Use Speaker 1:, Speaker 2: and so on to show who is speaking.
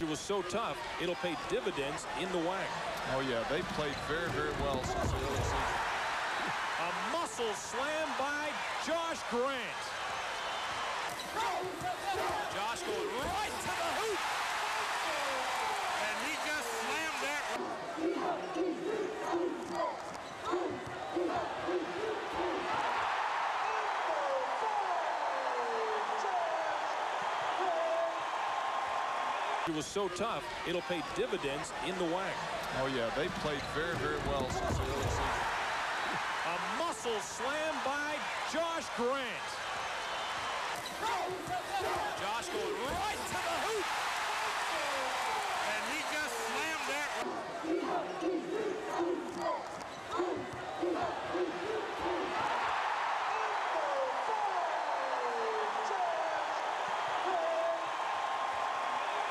Speaker 1: It was so tough, it'll pay dividends in the WAC.
Speaker 2: Oh, yeah, they played very, very well since the early season.
Speaker 1: A muscle slam by Josh Grant. Josh going It was so tough, it'll pay dividends in the WAC.
Speaker 2: Oh, yeah, they played very, very well since the early season.
Speaker 1: A muscle slam by Josh Grant. Josh going